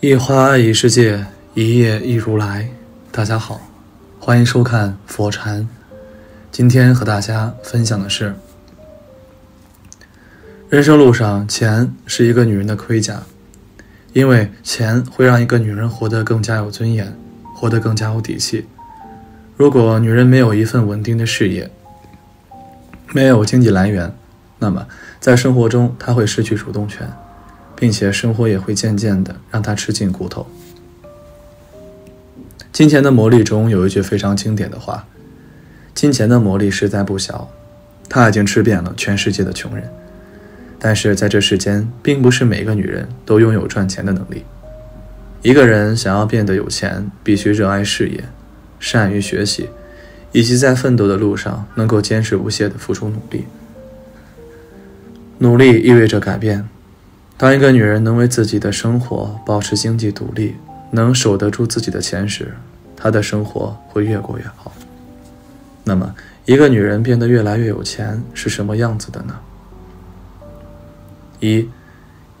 一花一世界，一叶一如来。大家好，欢迎收看佛禅。今天和大家分享的是：人生路上，钱是一个女人的盔甲，因为钱会让一个女人活得更加有尊严，活得更加有底气。如果女人没有一份稳定的事业，没有经济来源，那么在生活中她会失去主动权。并且生活也会渐渐的让他吃尽骨头。金钱的魔力中有一句非常经典的话：“金钱的魔力实在不小，他已经吃遍了全世界的穷人。”但是在这世间，并不是每个女人都拥有赚钱的能力。一个人想要变得有钱，必须热爱事业，善于学习，以及在奋斗的路上能够坚持不懈的付出努力。努力意味着改变。当一个女人能为自己的生活保持经济独立，能守得住自己的钱时，她的生活会越过越好。那么，一个女人变得越来越有钱是什么样子的呢？一，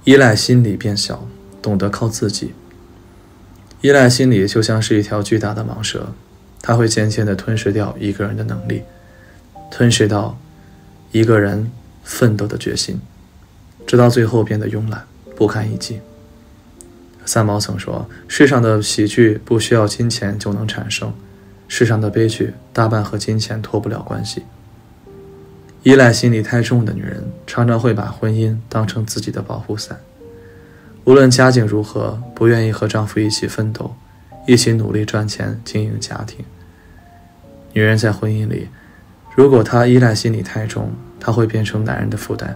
依赖心理变小，懂得靠自己。依赖心理就像是一条巨大的蟒蛇，它会渐渐地吞噬掉一个人的能力，吞噬到一个人奋斗的决心。直到最后变得慵懒不堪一击。三毛曾说：“世上的喜剧不需要金钱就能产生，世上的悲剧大半和金钱脱不了关系。”依赖心理太重的女人，常常会把婚姻当成自己的保护伞，无论家境如何，不愿意和丈夫一起奋斗，一起努力赚钱经营家庭。女人在婚姻里，如果她依赖心理太重，她会变成男人的负担。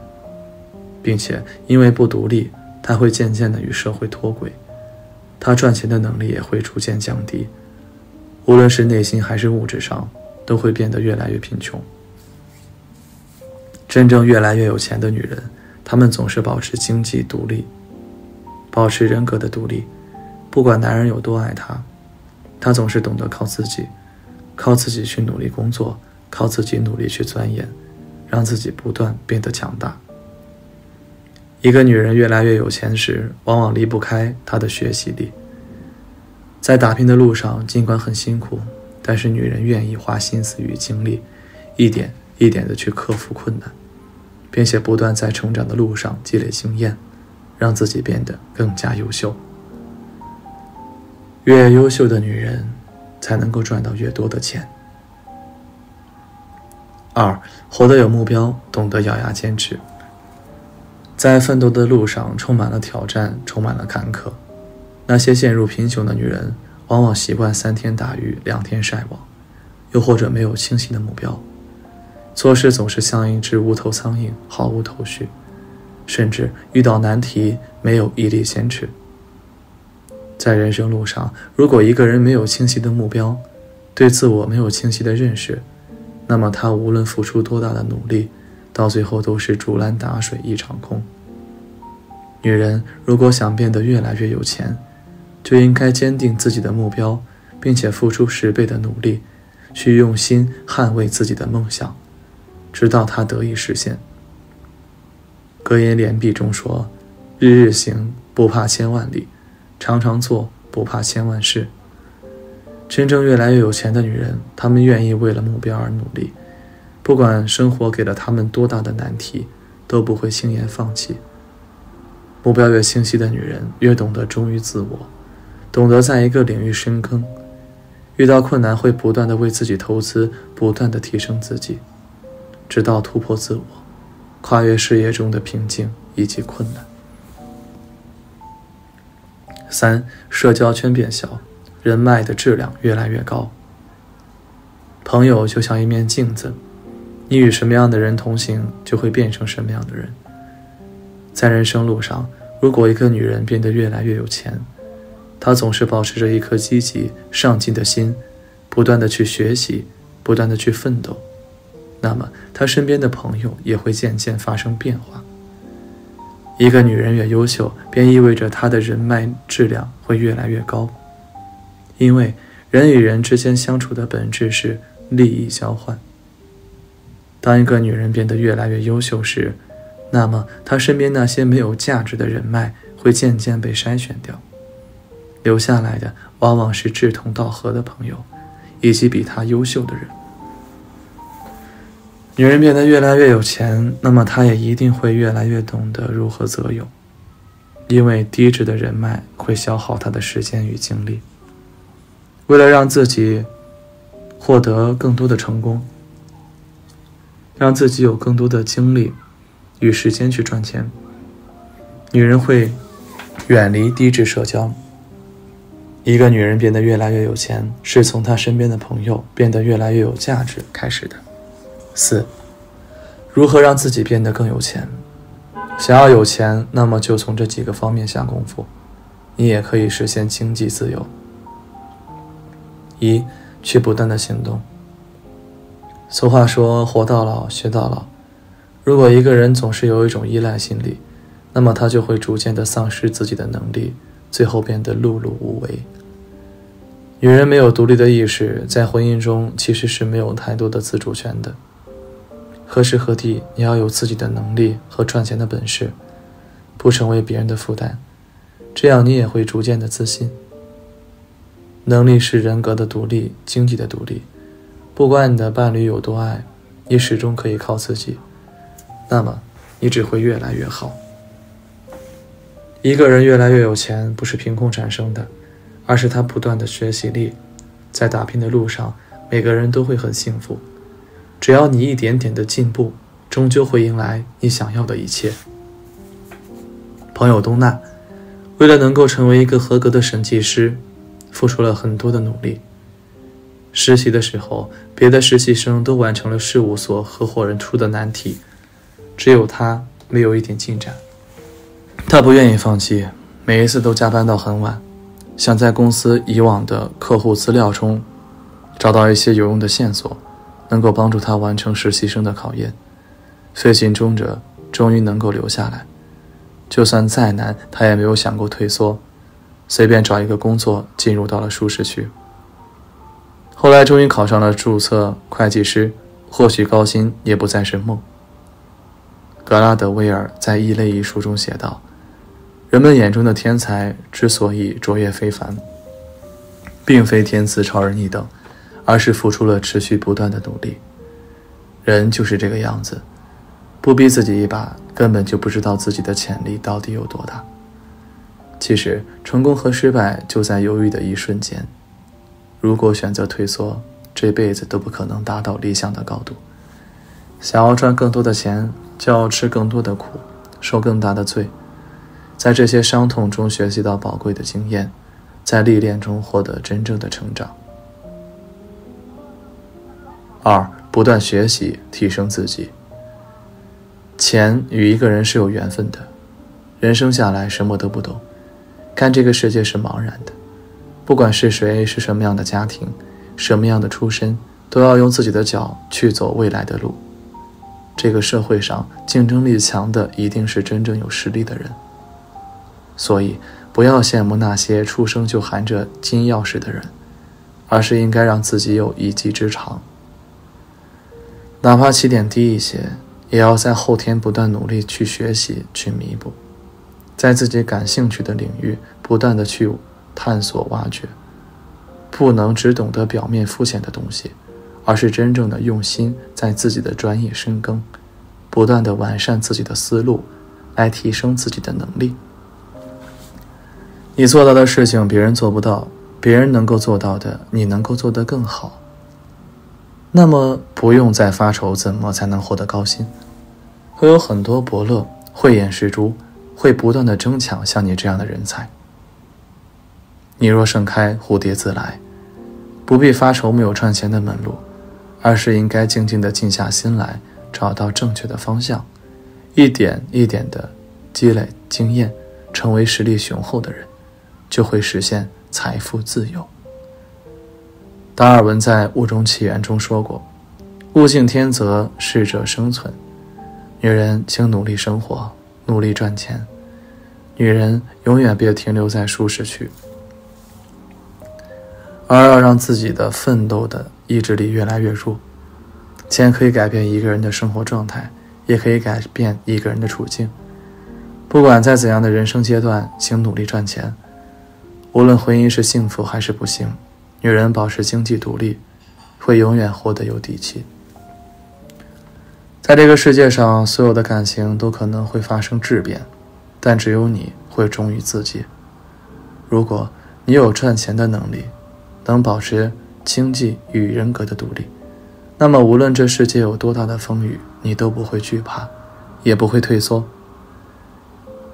并且因为不独立，他会渐渐的与社会脱轨，他赚钱的能力也会逐渐降低，无论是内心还是物质上，都会变得越来越贫穷。真正越来越有钱的女人，她们总是保持经济独立，保持人格的独立，不管男人有多爱她，她总是懂得靠自己，靠自己去努力工作，靠自己努力去钻研，让自己不断变得强大。一个女人越来越有钱时，往往离不开她的学习力。在打拼的路上，尽管很辛苦，但是女人愿意花心思与精力，一点一点的去克服困难，并且不断在成长的路上积累经验，让自己变得更加优秀。越优秀的女人，才能够赚到越多的钱。二，活得有目标，懂得咬牙坚持。在奋斗的路上，充满了挑战，充满了坎坷。那些陷入贫穷的女人，往往习惯三天打鱼两天晒网，又或者没有清晰的目标，做事总是像一只无头苍蝇，毫无头绪，甚至遇到难题没有毅力坚持。在人生路上，如果一个人没有清晰的目标，对自我没有清晰的认识，那么他无论付出多大的努力，到最后都是竹篮打水一场空。女人如果想变得越来越有钱，就应该坚定自己的目标，并且付出十倍的努力，去用心捍卫自己的梦想，直到它得以实现。格言联璧中说：“日日行，不怕千万里；常常做，不怕千万事。”真正越来越有钱的女人，她们愿意为了目标而努力。不管生活给了他们多大的难题，都不会轻言放弃。目标越清晰的女人，越懂得忠于自我，懂得在一个领域深耕，遇到困难会不断的为自己投资，不断的提升自己，直到突破自我，跨越事业中的瓶颈以及困难。三，社交圈变小，人脉的质量越来越高。朋友就像一面镜子。你与什么样的人同行，就会变成什么样的人。在人生路上，如果一个女人变得越来越有钱，她总是保持着一颗积极上进的心，不断的去学习，不断的去奋斗，那么她身边的朋友也会渐渐发生变化。一个女人越优秀，便意味着她的人脉质量会越来越高，因为人与人之间相处的本质是利益交换。当一个女人变得越来越优秀时，那么她身边那些没有价值的人脉会渐渐被筛选掉，留下来的往往是志同道合的朋友，以及比她优秀的人。女人变得越来越有钱，那么她也一定会越来越懂得如何择友，因为低质的人脉会消耗她的时间与精力。为了让自己获得更多的成功，让自己有更多的精力与时间去赚钱，女人会远离低质社交。一个女人变得越来越有钱，是从她身边的朋友变得越来越有价值开始的。四，如何让自己变得更有钱？想要有钱，那么就从这几个方面下功夫，你也可以实现经济自由。一，去不断的行动。俗话说“活到老，学到老”。如果一个人总是有一种依赖心理，那么他就会逐渐的丧失自己的能力，最后变得碌碌无为。女人没有独立的意识，在婚姻中其实是没有太多的自主权的。何时何地，你要有自己的能力和赚钱的本事，不成为别人的负担，这样你也会逐渐的自信。能力是人格的独立，经济的独立。不管你的伴侣有多爱，你始终可以靠自己，那么你只会越来越好。一个人越来越有钱，不是凭空产生的，而是他不断的学习力。在打拼的路上，每个人都会很幸福。只要你一点点的进步，终究会迎来你想要的一切。朋友东娜，为了能够成为一个合格的审计师，付出了很多的努力。实习的时候，别的实习生都完成了事务所合伙人出的难题，只有他没有一点进展。他不愿意放弃，每一次都加班到很晚，想在公司以往的客户资料中找到一些有用的线索。能够帮助他完成实习生的考验，费尽周折，终于能够留下来。就算再难，他也没有想过退缩，随便找一个工作进入到了舒适区。后来终于考上了注册会计师，或许高薪也不再是梦。格拉德威尔在《异类》一书中写道：“人们眼中的天才之所以卓越非凡，并非天资超人一等。”而是付出了持续不断的努力。人就是这个样子，不逼自己一把，根本就不知道自己的潜力到底有多大。其实，成功和失败就在犹豫的一瞬间。如果选择退缩，这辈子都不可能达到理想的高度。想要赚更多的钱，就要吃更多的苦，受更大的罪，在这些伤痛中学习到宝贵的经验，在历练中获得真正的成长。二，不断学习，提升自己。钱与一个人是有缘分的，人生下来什么都不懂，看这个世界是茫然的。不管是谁，是什么样的家庭，什么样的出身，都要用自己的脚去走未来的路。这个社会上竞争力强的，一定是真正有实力的人。所以，不要羡慕那些出生就含着金钥匙的人，而是应该让自己有一技之长。哪怕起点低一些，也要在后天不断努力去学习、去弥补，在自己感兴趣的领域不断的去探索、挖掘，不能只懂得表面肤浅的东西，而是真正的用心在自己的专业深耕，不断的完善自己的思路，来提升自己的能力。你做到的事情别人做不到，别人能够做到的，你能够做得更好。那么不用再发愁怎么才能获得高薪，会有很多伯乐慧眼识珠，会不断的争抢像你这样的人才。你若盛开，蝴蝶自来，不必发愁没有赚钱的门路，而是应该静静的静下心来，找到正确的方向，一点一点的积累经验，成为实力雄厚的人，就会实现财富自由。达尔文在《物种起源》中说过：“物竞天择，适者生存。”女人，请努力生活，努力赚钱。女人永远别停留在舒适区，而要让自己的奋斗的意志力越来越弱。钱可以改变一个人的生活状态，也可以改变一个人的处境。不管在怎样的人生阶段，请努力赚钱。无论婚姻是幸福还是不幸，女人保持经济独立，会永远活得有底气。在这个世界上，所有的感情都可能会发生质变，但只有你会忠于自己。如果你有赚钱的能力，能保持经济与人格的独立，那么无论这世界有多大的风雨，你都不会惧怕，也不会退缩。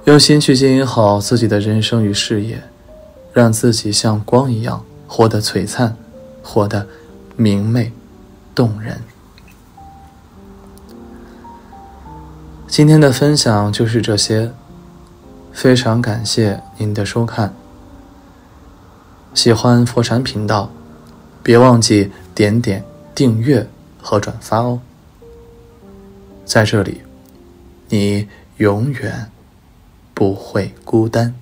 用心去经营好自己的人生与事业。让自己像光一样活得璀璨，活得明媚动人。今天的分享就是这些，非常感谢您的收看。喜欢佛山频道，别忘记点点订阅和转发哦。在这里，你永远不会孤单。